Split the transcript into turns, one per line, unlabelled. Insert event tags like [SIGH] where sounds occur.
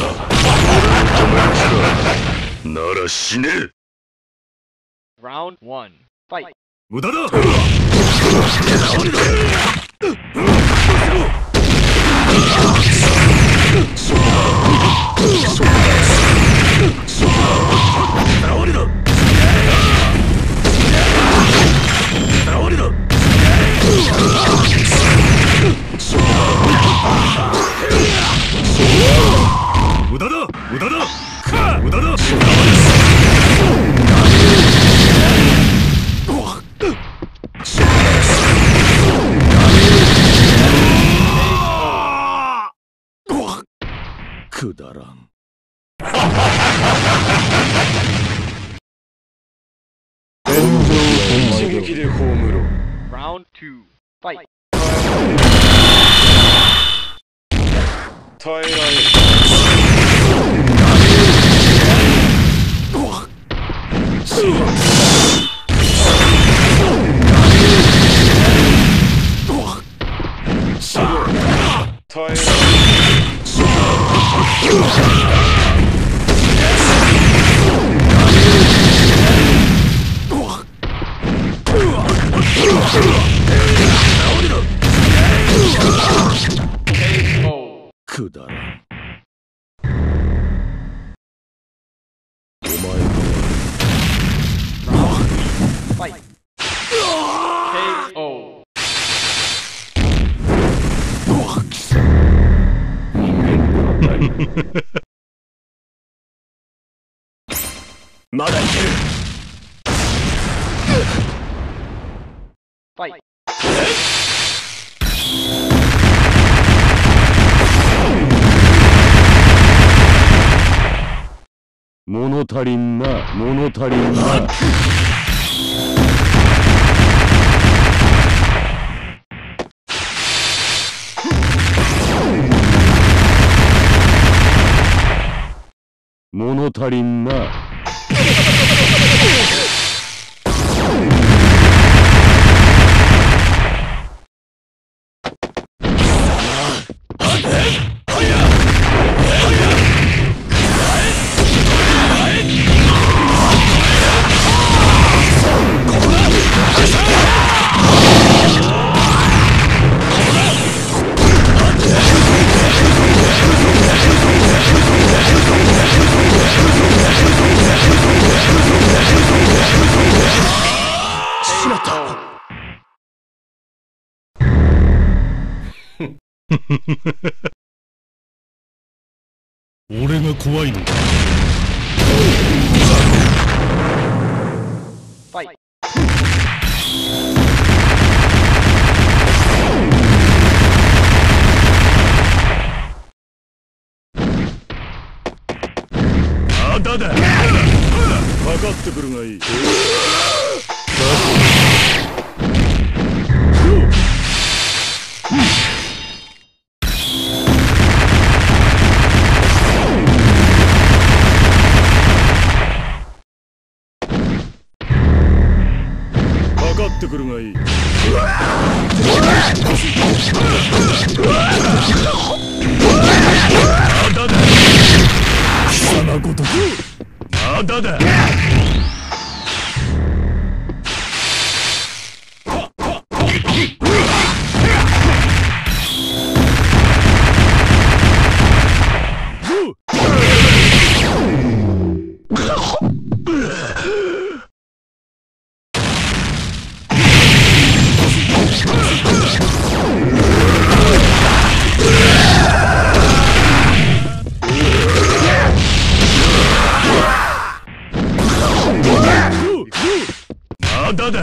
さなら死ね
Round one. Fight.
無駄だくだらん
一撃で葬ろう
Round two. Fight.
耐えられる
まだいける。
Fight.
物足りん物足りんな。俺が怖いのか
Fight.
まだだ [LAUGHS] かかってくるがいいくるがいい。まだだ。貴様ごとく。まだだ。まだだ。